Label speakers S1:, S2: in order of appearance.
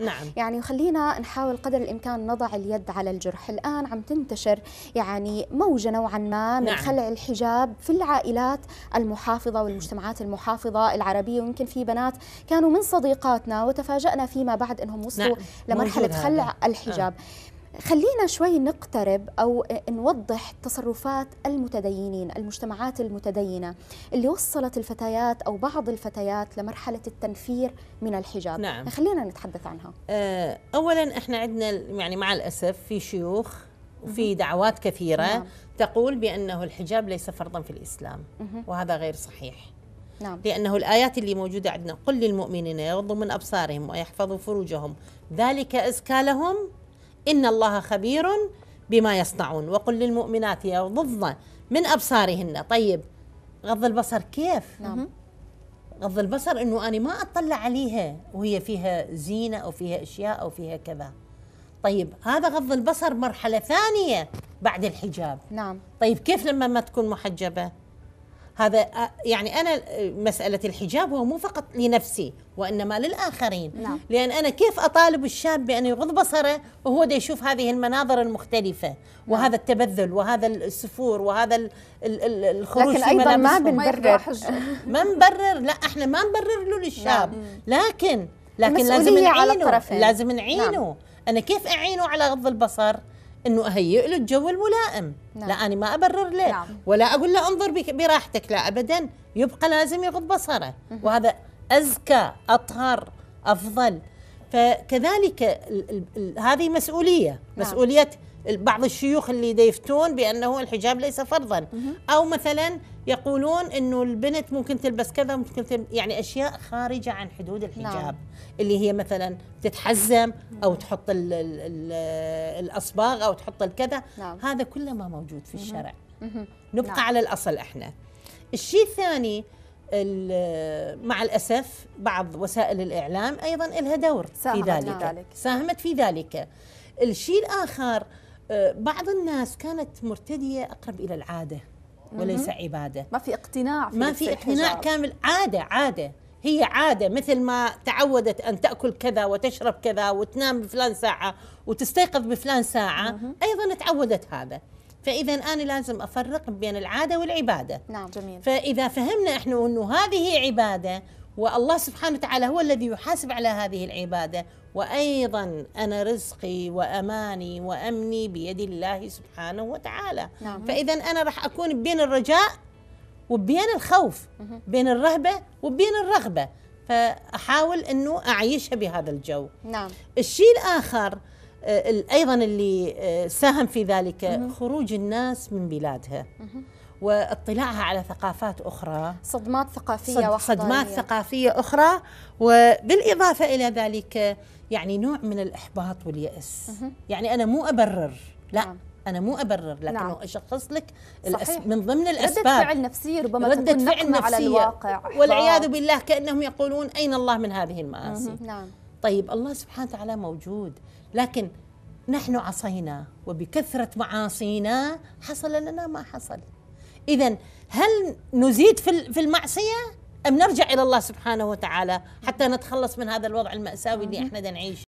S1: نعم
S2: يعني خلينا نحاول قدر الإمكان نضع اليد على الجرح، الآن عم تنتشر يعني موجة نوعا ما من
S1: نعم.
S2: خلع الحجاب في العائلات المحافظة والمجتمعات المحافظة العربية ويمكن في بنات كانوا من صديقاتنا وتفاجأنا فيما بعد إنهم وصلوا
S1: نعم.
S2: لمرحلة
S1: موجود
S2: خلع. الحجاب. خلينا شوي نقترب أو نوضح تصرفات المتدينين، المجتمعات المتدينة اللي وصلت الفتيات أو بعض الفتيات لمرحلة التنفير من الحجاب.
S1: نعم.
S2: خلينا نتحدث عنها.
S1: آه، اولا إحنا عندنا يعني مع الأسف في شيوخ وفي دعوات كثيرة
S2: نعم.
S1: تقول بأنه الحجاب ليس فرضا في الإسلام
S2: مهم.
S1: وهذا غير صحيح
S2: نعم.
S1: لأنه الآيات اللي موجودة عندنا قل للمؤمنين يغضوا من أبصارهم ويحفظوا فروجهم ذلك إزكى لهم إن الله خبير بما يصنعون. وقل للمؤمنات يغضضن من أبصارهن. طيب غض البصر كيف؟
S2: نعم.
S1: غض البصر إنه أنا ما أطلع عليها وهي فيها زينة أو فيها أشياء أو فيها كذا. طيب هذا غض البصر مرحلة ثانية بعد الحجاب.
S2: نعم.
S1: طيب كيف لما ما تكون محجبة؟ هذا يعني أنا آه، مسألة الحجاب هو مو فقط لنفسي وإنما للآخرين
S2: نعم.
S1: لأن أنا كيف أطالب الشاب بأن يغض بصره وهو دا يشوف هذه المناظر المختلفة وهذا التبذل وهذا السفور وهذا ال- ال- ال- الخروج
S2: لكن أيضاً ما بنبرر.
S1: ما نبرر لا إحنا ما نبرر له للشاب لكن لكن لازم
S2: على
S1: نعينه
S2: الطرفين.
S1: لازم نعينه
S2: نعم.
S1: أنا كيف أعينه على غض البصر إنه أهيئ له الجو الملائم.
S2: نعم.
S1: لا أنا ما أبرر له
S3: نعم.
S1: ولا أقول له انظر براحتك لا ابدا. يبقى لازم يغض بصره. وهذا أزكى أطهر أفضل. فكذلك ال- ال- ال- هذه مسؤولية.
S2: نعم.
S1: مسؤولية بعض الشيوخ اللي يفتون بأنه الحجاب ليس فرضا أو مثلا يقولون إنه البنت ممكن تلبس كذا ممكن تلبس يعني أشياء خارجة عن حدود الحجاب
S2: نعم.
S1: اللي هي مثلا تتحزم أو تحط ال ال ال الأصباغ أو تحط الكذا
S2: نعم.
S1: هذا كله ما موجود في الشرع. نبقى
S3: نعم.
S1: على الأصل إحنا الشيء الثاني ال- مع الأسف بعض وسائل الإعلام أيضا لها دور في
S3: ساهمت
S1: ذلك
S3: في ذلك.
S1: ساهمت في ذلك الشيء الآخر بعض الناس كانت مرتدية أقرب إلى العادة وليس عبادة.
S3: ما في اقتناع في
S1: ما في اقتناع. كامل. عادة عادة. هي عادة مثل ما تعودت أن تأكل كذا وتشرب كذا وتنام بفلان ساعة وتستيقظ بفلان ساعة. أيضا تعودت هذا. فاذا أنا لازم أفرق بين العادة والعبادة.
S2: نعم.
S3: جميل.
S1: فإذا فهمنا إحنا أنه هذه عبادة والله سبحانه وتعالى هو الذي يحاسب على هذه العبادة. وأيضا أنا رزقي وأماني وأمني بيد الله سبحانه وتعالى.
S2: نعم.
S1: فاذا أنا راح أكون بين الرجاء وبين الخوف بين الرهبة وبين الرغبة. فأحاول إنه اعيشها بهذا الجو.
S2: نعم.
S1: الشيء الآخر آه، أيضا اللي آه، ساهم في ذلك خروج الناس من بلادها. واطلاعها على ثقافات أخرى.
S2: صدمات ثقافية
S1: صد صدمات ثقافية أخرى وبالإضافة إلى ذلك يعني نوع من الإحباط واليأس. يعني أنا مو أبرر. لا
S2: نعم.
S1: أنا مو أبرر لكنه
S3: نعم.
S1: أشخص لك
S3: صحيح.
S1: من ضمن
S3: ردة
S1: الأسباب.
S3: فعل نفسية ربما
S1: ردة
S3: تكون
S1: فعل
S3: نقمة على
S1: نفسية.
S3: الواقع.
S1: والعياذ. بالله كأنهم يقولون أين الله من هذه المآسي؟
S2: نعم.
S1: طيب الله سبحانه وتعالى موجود. لكن نحن عصينا وبكثرة معاصينا حصل لنا ما حصل. إذا هل نزيد في في المعصية أم نرجع إلى الله سبحانه وتعالى حتى نتخلص من هذا الوضع المأساوي اللي إحنا دا نعيش